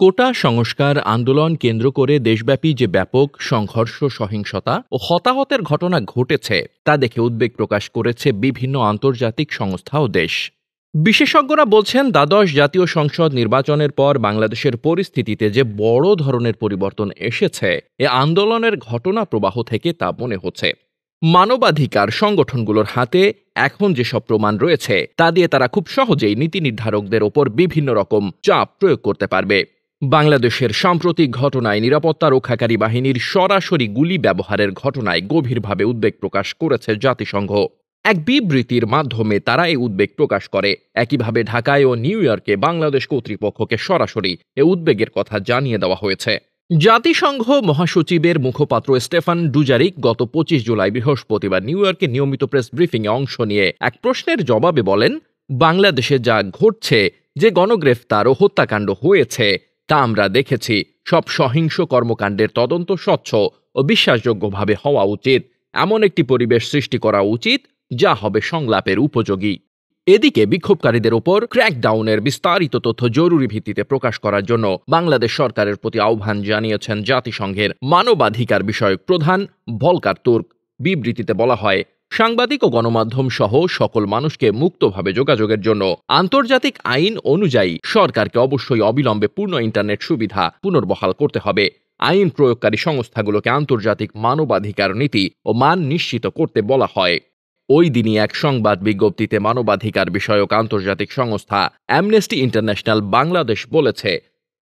কোটা সংস্কার আন্দোলন কেন্দ্র করে দেশব্যাপী যে ব্যাপক সংঘর্ষ, সহিংসতা ও হতাহতের ঘটনা ঘটেছে, তা দেখে উদ্বেগ প্রকাশ করেছে বিভিন্ন আন্তর্জাতিক সংস্থা ও দেশ। বিশেষজ্ঞরা বলছেন, দ্বাদশ জাতীয় সংসদ নির্বাচনের পর বাংলাদেশের পরিস্থিতিতে যে বড় ধরনের পরিবর্তন এসেছে, এ আন্দোলনের ঘটনা প্রবাহ থেকে তা মনে হচ্ছে। মানবাধিকার সংগঠনগুলোর হাতে এখন যেসব প্রমাণ রয়েছে, তা দিয়ে তারা খুব সহজেই নীতি নির্ধারকদের ওপর বিভিন্ন রকম চাপ প্রয়োগ করতে পারবে। বাংলাদেশের সাম্প্রতিক ঘটনায় নিরাপত্তা রক্ষাকারী বাহিনীর সরাসরি গুলি ব্যবহারের ঘটনায় গভীরভাবে উদ্বেগ প্রকাশ করেছে জাতিসংঘ। এক বিবৃতির মাধ্যমে তারা এই উদ্বেগ প্রকাশ করে। একইভাবে ঢাকায় ও নিউ ইয়র্কে বাংলাদেশ কর্তৃপক্ষকে সরাসরি এ উদ্বেগের কথা জানিয়ে দেওয়া হয়েছে। জাতিসংঘ মহাসচিবের মুখপাত্র স্টেফান ডুজারিক গত পঁচিশ জুলাই বৃহস্পতিবার নিউ ইয়র্কে নিয়মিত প্রেস ব্রিফিংয়ে অংশ নিয়ে এক প্রশ্নের জবাবে বলেন, বাংলাদেশে যা ঘটছে, যে গণগ্রেফতার ও হত্যাকাণ্ড হয়েছে তা আমরা দেখেছি। সব সহিংস কর্মকাণ্ডের তদন্ত স্বচ্ছ ও বিশ্বাসযোগ্যভাবে হওয়া উচিত। এমন একটি পরিবেশ সৃষ্টি করা উচিত, যা হবে সংলাপের উপযোগী। এদিকে বিক্ষোভকারীদের ওপর ক্র্যাকডাউনের বিস্তারিত তথ্য জরুরি ভিত্তিতে প্রকাশ করার জন্য বাংলাদেশ সরকারের প্রতি আহ্বান জানিয়েছেন জাতিসংঘের মানবাধিকার বিষয়ক প্রধান ভলকার তুর্ক। বিবৃতিতে বলা হয় সাংবাদিক ও গণমাধ্যম সহ সকল মানুষকে মুক্তভাবে যোগাযোগের জন্য আন্তর্জাতিক আইন অনুযায়ী সরকারকে অবশ্যই অবিলম্বে পূর্ণ ইন্টারনেট সুবিধা পুনর্বহাল করতে হবে। আইন প্রয়োগকারী সংস্থাগুলোকে আন্তর্জাতিক মানবাধিকার নীতি ও মান নিশ্চিত করতে বলা হয়। ওই দিনই এক সংবাদ বিজ্ঞপ্তিতে মানবাধিকার বিষয়ক আন্তর্জাতিক সংস্থা অ্যামনেস্টি ইন্টারন্যাশনাল বাংলাদেশ বলেছে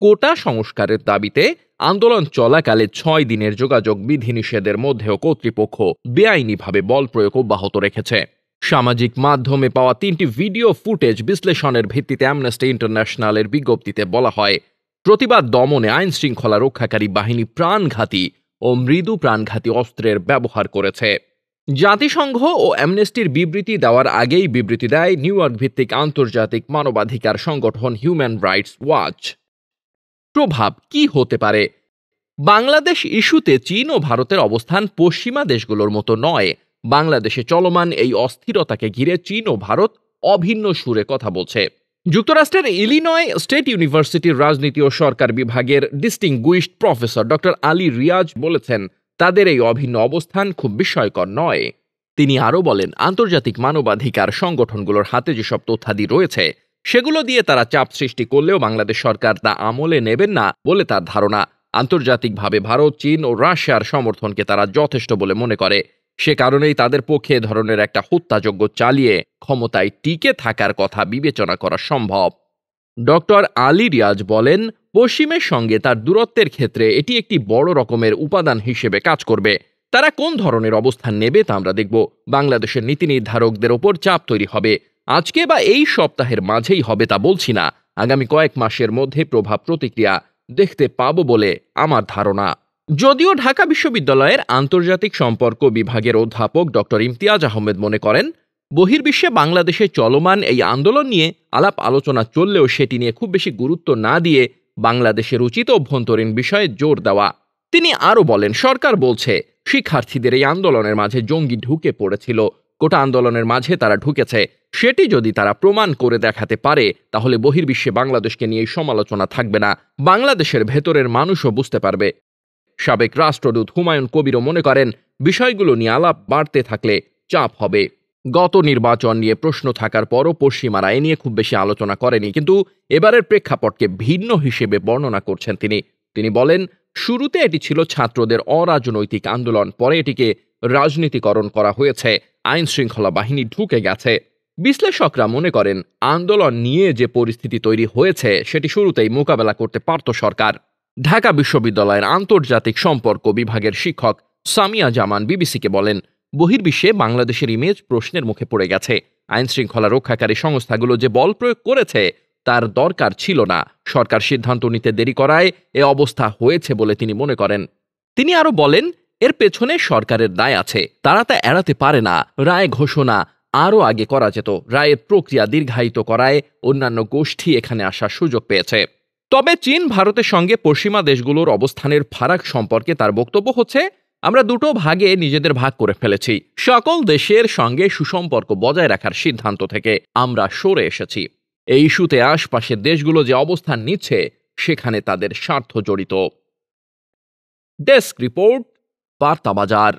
কোটা সংস্কারের দাবিতে আন্দোলন চলাকালে ছয় দিনের যোগাযোগ বিধিনিষেধের মধ্যেও কর্তৃপক্ষ বেআইনিভাবে বল প্রয়োগ অব্যাহত রেখেছে। সামাজিক মাধ্যমে পাওয়া তিনটি ভিডিও ফুটেজ বিশ্লেষণের ভিত্তিতে অ্যামনেস্টি ইন্টারন্যাশনালের বিজ্ঞপ্তিতে বলা হয়, প্রতিবাদ দমনে আইন শৃঙ্খলা রক্ষাকারী বাহিনী প্রাণঘাতী ও মৃদু প্রাণঘাতী অস্ত্রের ব্যবহার করেছে। জাতিসংঘ ও অ্যামনেস্টির বিবৃতি দেওয়ার আগেই বিবৃতি দেয় নিউ ভিত্তিক আন্তর্জাতিক মানবাধিকার সংগঠন হিউম্যান রাইটস ওয়াচ প্রভাব কি হতে পারে? বাংলাদেশ ইস্যুতে চীন ও ভারতের অবস্থান পশ্চিমা দেশগুলোর মতো নয়। বাংলাদেশে চলমান এই অস্থিরতাকে ঘিরে চীন ও ভারত অভিন্ন সুরে কথা বলছে। যুক্তরাষ্ট্রের ইলিনয় স্টেট ইউনিভার্সিটির রাজনীতি ও সরকার বিভাগের distinguished professor doctor Ali Riaz বলেছেন, তাদের এই অভিন্ন অবস্থান খুব বিস্ময়কর নয়। তিনি আরও বলেন, আন্তর্জাতিক মানবাধিকার সংগঠনগুলোর হাতে যেসব তথ্যাদি রয়েছে সেগুলো দিয়ে তারা চাপ সৃষ্টি করলেও বাংলাদেশ সরকার তা আমলে নেবেন না বলে তার ধারণা। আন্তর্জাতিকভাবে ভারত, চীন ও রাশিয়ার সমর্থনকে তারা যথেষ্ট বলে মনে করে। সে কারণেই তাদের পক্ষে ধরনের একটা হত্যাযজ্ঞ চালিয়ে ক্ষমতায় টিকে থাকার কথা বিবেচনা করা সম্ভব। ডক্টর আলী রিয়াজ বলেন, পশ্চিমের সঙ্গে তার দূরত্বের ক্ষেত্রে এটি একটি বড় রকমের উপাদান হিসেবে কাজ করবে। তারা কোন ধরনের অবস্থান নেবে তা আমরা দেখব। বাংলাদেশের নীতি নির্ধারকদের ওপর চাপ তৈরি হবে। আজকে বা এই সপ্তাহের মাঝেই হবে তা বলছি না। আগামী কয়েক মাসের মধ্যে প্রভাব প্রতিক্রিয়া দেখতে পাবো বলে আমার ধারণা। যদিও ঢাকা বিশ্ববিদ্যালয়ের আন্তর্জাতিক সম্পর্ক বিভাগের অধ্যাপক ডক্টর ইমতিয়াজ আহমেদ মনে করেন, বহির্বিশ্বে বাংলাদেশে চলমান এই আন্দোলন নিয়ে আলাপ আলোচনা চললেও সেটি নিয়ে খুব বেশি গুরুত্ব না দিয়ে বাংলাদেশের উচিত অভ্যন্তরীণ বিষয়ে জোর দেওয়া। তিনি আরও বলেন, সরকার বলছে, শিক্ষার্থীদের এই আন্দোলনের মাঝে জঙ্গি ঢুকে পড়েছিল। গোটা আন্দোলনের মাঝে তারা ঢুকেছে। সেটি যদি তারা প্রমাণ করে দেখাতে পারে, তাহলে বহির্বিশ্বে বাংলাদেশকে নিয়ে সমালোচনা থাকবে না। বাংলাদেশের ভেতরের মানুষও বুঝতে পারবে। সাবেক রাষ্ট্রদূত হুমায়ুন কবিরও মনে করেন, বিষয়গুলো নিয়ে আলাপ বাড়তে থাকলে চাপ হবে। গত নির্বাচন নিয়ে প্রশ্ন থাকার পরও পশ্চিমারা এ নিয়ে খুব বেশি আলোচনা করেনি, কিন্তু এবারের প্রেক্ষাপটকে ভিন্ন হিসেবে বর্ণনা করছেন তিনি। তিনি বলেন শুরুতে এটি ছিল ছাত্রদের অরাজনৈতিক আন্দোলন, পরে এটিকে রাজনীতিকরণ করা হয়েছে। আইন শৃঙ্খলা বাহিনী ঢুকে গেছে। বিশ্লেষকরা মনে করেন, আন্দোলন নিয়ে যে পরিস্থিতি তৈরি হয়েছে, সেটি শুরুতেই মোকাবেলা করতে পারত সরকার। ঢাকা বিশ্ববিদ্যালয়ের আন্তর্জাতিক সম্পর্ক বিভাগের শিক্ষক সামিয়া জামান বিবিসিকে বলেন, বহির্বিশ্বে বাংলাদেশের ইমেজ প্রশ্নের মুখে পড়ে গেছে। আইন শৃঙ্খলা রক্ষাকারী সংস্থাগুলো যে বল প্রয়োগ করেছে তার দরকার ছিল না। সরকার সিদ্ধান্ত নিতে দেরি করায় এ অবস্থা হয়েছে বলে তিনি মনে করেন। তিনি আরও বলেন, এর পেছনে সরকারের দায় আছে, তারা তা এড়াতে পারে না। রায় ঘোষণা আরও আগে করা যেত। রায়ের প্রক্রিয়া দীর্ঘায়িত করায় অন্যান্য গোষ্ঠী এখানে আসার সুযোগ পেয়েছে। তবে চীন ভারতের সঙ্গে পশ্চিমা দেশগুলোর অবস্থানের ফারাক সম্পর্কে তার বক্তব্য হচ্ছে, আমরা দুটো ভাগে নিজেদের ভাগ করে ফেলেছি। সকল দেশের সঙ্গে সুসম্পর্ক বজায় রাখার সিদ্ধান্ত থেকে আমরা সরে এসেছি। এই ইস্যুতে আশপাশের দেশগুলো যে অবস্থান নিচ্ছে, সেখানে তাদের স্বার্থ জড়িত। ডেস্ক রিপোর্ট বার্তা বাজার